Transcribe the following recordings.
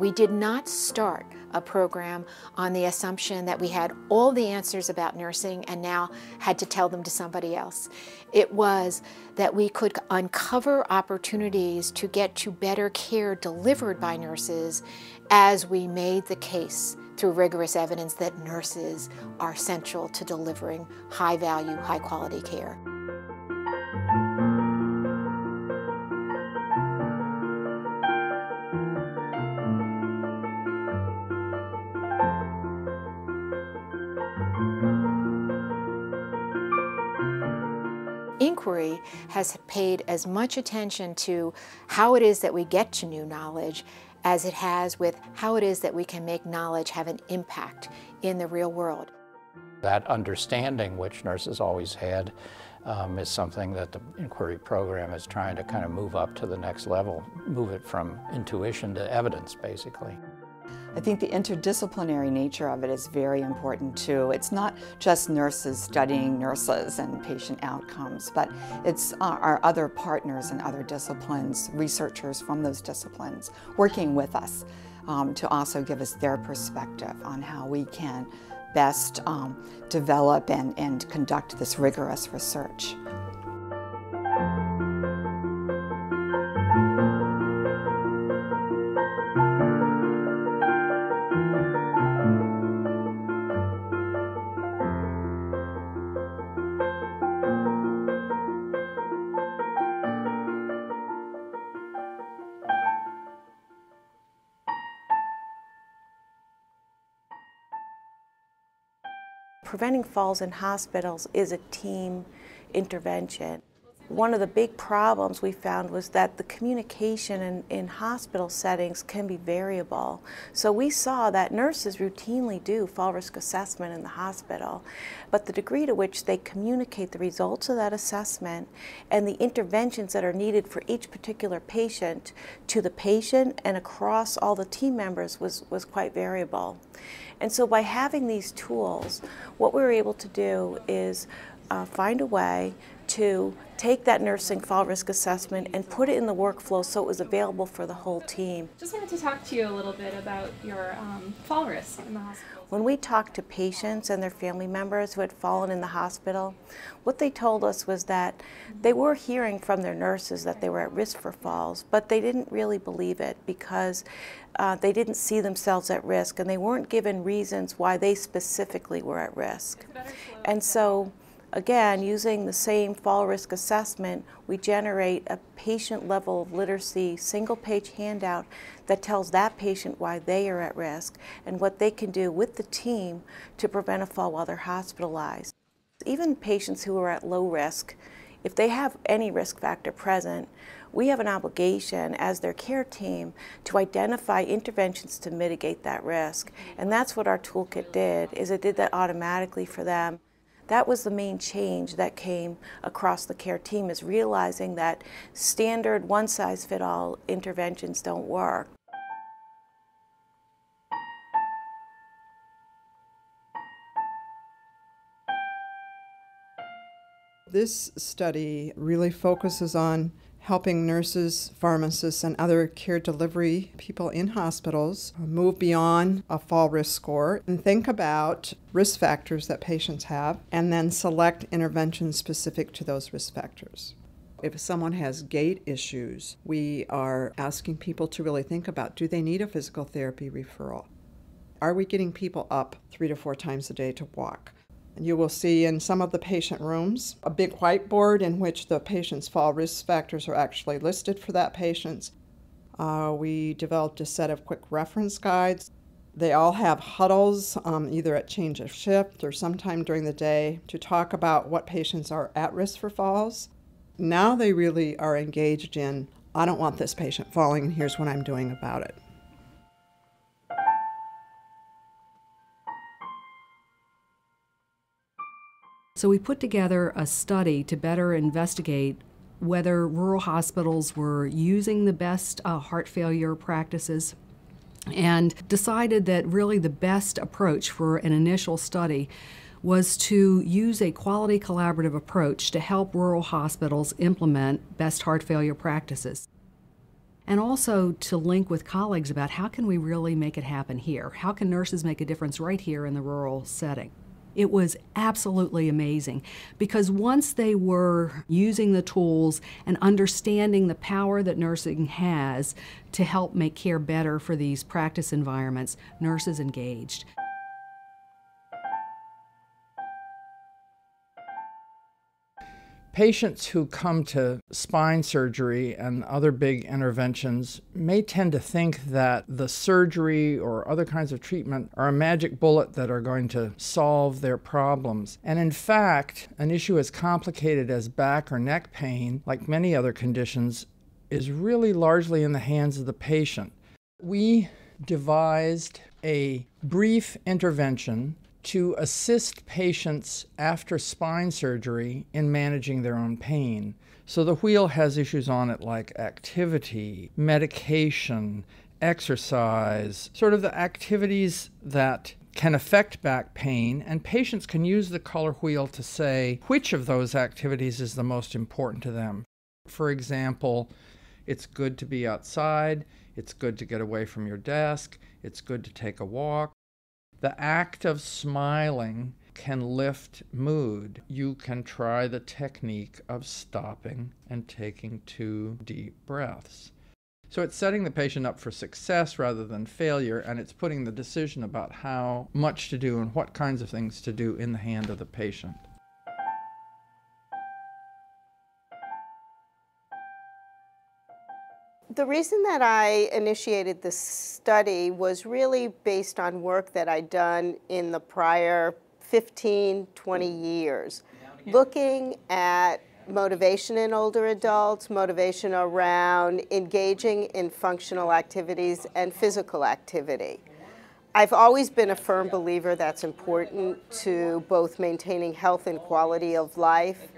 We did not start a program on the assumption that we had all the answers about nursing and now had to tell them to somebody else. It was that we could uncover opportunities to get to better care delivered by nurses as we made the case through rigorous evidence that nurses are central to delivering high value, high quality care. Has paid as much attention to how it is that we get to new knowledge as it has with how it is that we can make knowledge have an impact in the real world. That understanding which nurses always had um, is something that the INQRI program is trying to kind of move up to the next level, move it from intuition to evidence basically. I think the interdisciplinary nature of it is very important too. It's not just nurses studying nurses and patient outcomes, but it's our other partners in other disciplines, researchers from those disciplines, working with us um, to also give us their perspective on how we can best um, develop and, and conduct this rigorous research. Preventing falls in hospitals is a team intervention. One of the big problems we found was that the communication in, in, hospital settings can be variable. So we saw that nurses routinely do fall risk assessment in the hospital, but the degree to which they communicate the results of that assessment and the interventions that are needed for each particular patient to the patient and across all the team members was, was quite variable. And so by having these tools, what we were able to do is uh, find a way to take that nursing fall risk assessment and put it in the workflow so it was available for the whole team. Just wanted to talk to you a little bit about your um, fall risk in the hospital. When we talked to patients and their family members who had fallen in the hospital, what they told us was that they were hearing from their nurses that they were at risk for falls, but they didn't really believe it because uh, they didn't see themselves at risk and they weren't given reasons why they specifically were at risk. And so Again, using the same fall risk assessment, we generate a patient level literacy single page handout that tells that patient why they are at risk and what they can do with the team to prevent a fall while they're hospitalized. Even patients who are at low risk, if they have any risk factor present, we have an obligation as their care team to identify interventions to mitigate that risk. And that's what our toolkit did, is it did that automatically for them. That was the main change that came across the care team is realizing that standard one-size-fit-all interventions don't work. This study really focuses on helping nurses, pharmacists, and other care delivery people in hospitals move beyond a fall risk score and think about risk factors that patients have and then select interventions specific to those risk factors. If someone has gait issues, we are asking people to really think about do they need a physical therapy referral? Are we getting people up three to four times a day to walk? You will see in some of the patient rooms a big whiteboard in which the patient's fall risk factors are actually listed for that patient. Uh, we developed a set of quick reference guides. They all have huddles, um, either at change of shift or sometime during the day, to talk about what patients are at risk for falls. Now they really are engaged in I don't want this patient falling, and here's what I'm doing about it. So we put together a study to better investigate whether rural hospitals were using the best uh, heart failure practices and decided that really the best approach for an initial study was to use a quality collaborative approach to help rural hospitals implement best heart failure practices. and also to link with colleagues about how can we really make it happen here? How can nurses make a difference right here in the rural setting? It was absolutely amazing because once they were using the tools and understanding the power that nursing has to help make care better for these practice environments, nurses engaged. Patients who come to spine surgery and other big interventions may tend to think that the surgery or other kinds of treatment are a magic bullet that are going to solve their problems. And in fact, an issue as complicated as back or neck pain, like many other conditions, is really largely in the hands of the patient. We devised a brief intervention to assist patients after spine surgery in managing their own pain. So the wheel has issues on it like activity, medication, exercise, sort of the activities that can affect back pain, and patients can use the color wheel to say which of those activities is the most important to them. For example, it's good to be outside, it's good to get away from your desk, it's good to take a walk, the act of smiling can lift mood. You can try the technique of stopping and taking two deep breaths. So it's setting the patient up for success rather than failure, and it's putting the decision about how much to do and what kinds of things to do in the hand of the patient. The reason that I initiated this study was really based on work that I'd done in the prior 15, 20 years, looking at motivation in older adults, motivation around engaging in functional activities and physical activity. I've always been a firm believer that's important to both maintaining health and quality of life.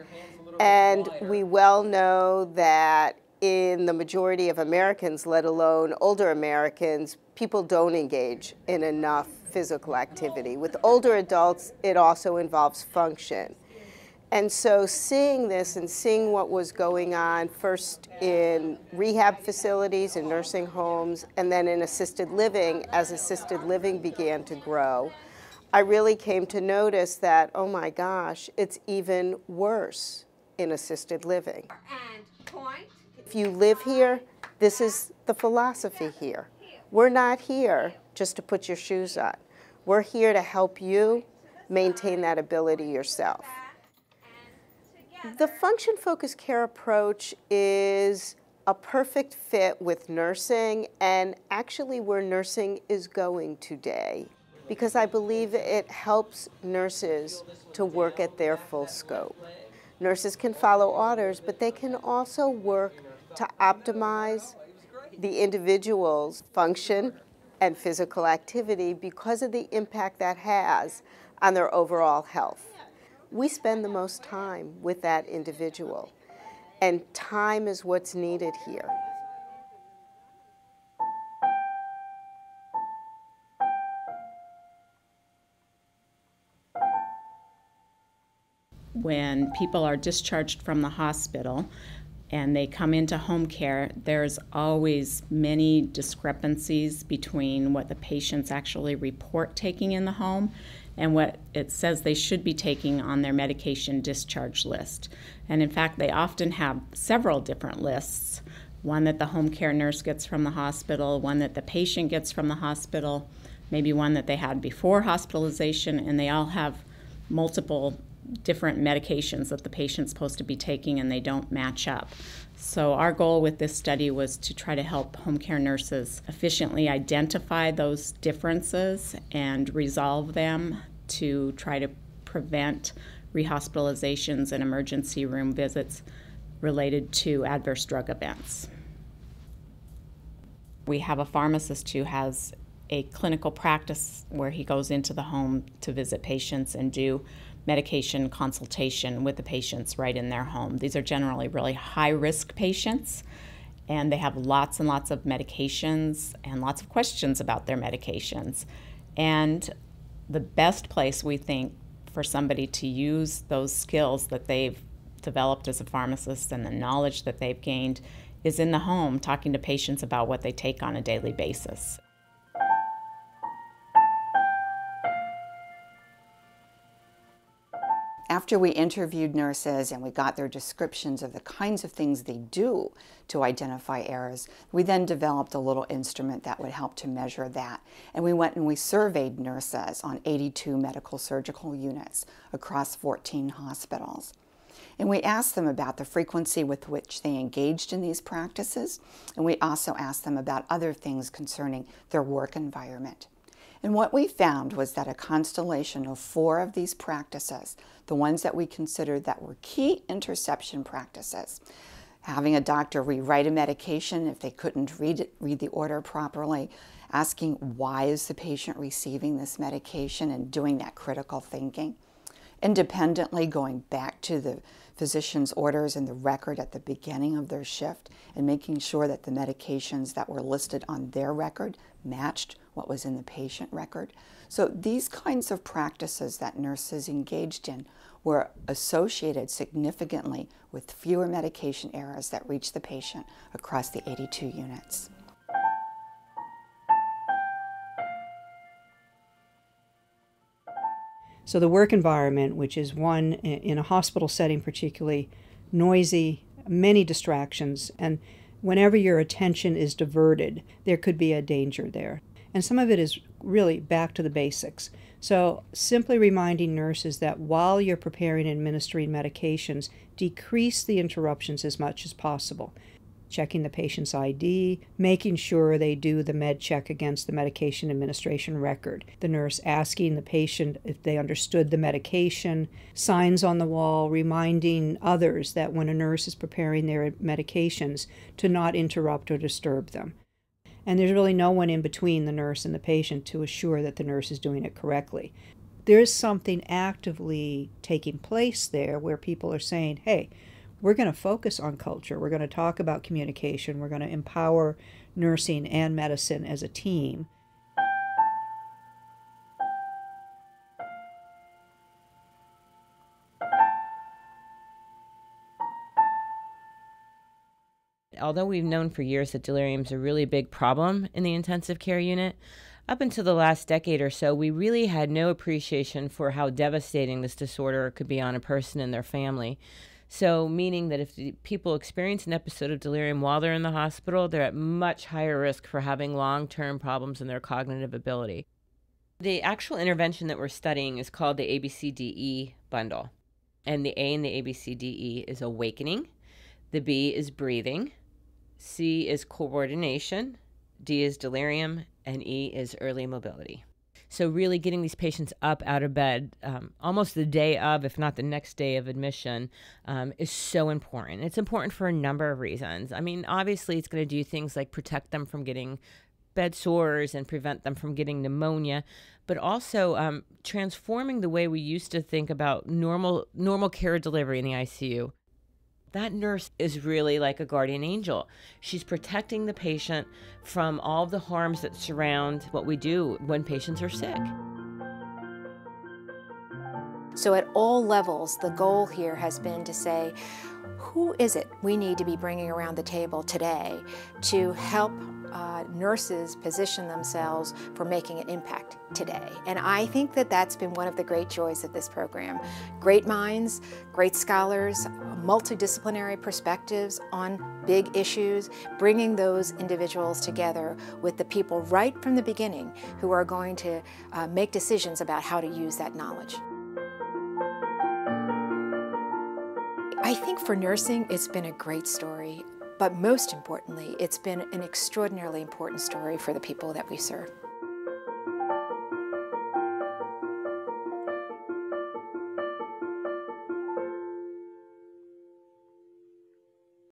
And we well know that in the majority of Americans, let alone older Americans, people don't engage in enough physical activity. With older adults, it also involves function. And so seeing this and seeing what was going on first in rehab facilities and nursing homes and then in assisted living as assisted living began to grow, I really came to notice that, oh my gosh, it's even worse in assisted living. And point if you live here, this is the philosophy here. We're not here just to put your shoes on. We're here to help you maintain that ability yourself. The function focused care approach is a perfect fit with nursing and actually where nursing is going today because I believe it helps nurses to work at their full scope. Nurses can follow orders, but they can also work to optimize the individual's function and physical activity because of the impact that has on their overall health. We spend the most time with that individual, and time is what's needed here. When people are discharged from the hospital, and they come into home care, there's always many discrepancies between what the patients actually report taking in the home and what it says they should be taking on their medication discharge list. And in fact, they often have several different lists one that the home care nurse gets from the hospital, one that the patient gets from the hospital, maybe one that they had before hospitalization, and they all have multiple different medications that the patient's supposed to be taking and they don't match up. So, our goal with this study was to try to help home care nurses efficiently identify those differences and resolve them to try to prevent rehospitalizations and emergency room visits related to adverse drug events. We have a pharmacist who has a clinical practice where he goes into the home to visit patients and do medication consultation with the patients right in their home. These are generally really high risk patients and they have lots and lots of medications and lots of questions about their medications. And the best place we think for somebody to use those skills that they've developed as a pharmacist and the knowledge that they've gained is in the home talking to patients about what they take on a daily basis. After we interviewed nurses and we got their descriptions of the kinds of things they do to identify errors, we then developed a little instrument that would help to measure that. And we went and we surveyed nurses on 82 medical surgical units across 14 hospitals. And we asked them about the frequency with which they engaged in these practices, and we also asked them about other things concerning their work environment. And what we found was that a constellation of four of these practices, the ones that we considered that were key interception practices, having a doctor rewrite a medication if they couldn't read, it, read the order properly, asking why is the patient receiving this medication and doing that critical thinking, independently going back to the physician's orders and the record at the beginning of their shift and making sure that the medications that were listed on their record matched what was in the patient record. So these kinds of practices that nurses engaged in were associated significantly with fewer medication errors that reached the patient across the 82 units. So the work environment, which is one in a hospital setting particularly noisy, many distractions, and whenever your attention is diverted, there could be a danger there. And some of it is really back to the basics. So, simply reminding nurses that while you're preparing and administering medications, decrease the interruptions as much as possible. Checking the patient's ID, making sure they do the med check against the medication administration record, the nurse asking the patient if they understood the medication, signs on the wall reminding others that when a nurse is preparing their medications to not interrupt or disturb them. And there's really no one in between the nurse and the patient to assure that the nurse is doing it correctly. There's something actively taking place there where people are saying, hey, we're going to focus on culture. We're going to talk about communication. We're going to empower nursing and medicine as a team. Although we've known for years that delirium is a really big problem in the intensive care unit, up until the last decade or so, we really had no appreciation for how devastating this disorder could be on a person and their family. So, meaning that if people experience an episode of delirium while they're in the hospital, they're at much higher risk for having long term problems in their cognitive ability. The actual intervention that we're studying is called the ABCDE bundle. And the A in the ABCDE is awakening, the B is breathing, C is coordination, D is delirium, and E is early mobility. So, really getting these patients up out of bed um, almost the day of, if not the next day of admission, um, is so important. It's important for a number of reasons. I mean, obviously, it's going to do things like protect them from getting bed sores and prevent them from getting pneumonia, but also um, transforming the way we used to think about normal normal care delivery in the ICU that nurse is really like a guardian angel. She's protecting the patient from all the harms that surround what we do when patients are sick. So, at all levels, the goal here has been to say, who is it we need to be bringing around the table today to help uh, nurses position themselves for making an impact today. And I think that that's been one of the great joys of this program. Great minds, great scholars, multidisciplinary perspectives on big issues, bringing those individuals together with the people right from the beginning who are going to uh, make decisions about how to use that knowledge. I think for nursing, it's been a great story. But most importantly, it's been an extraordinarily important story for the people that we serve.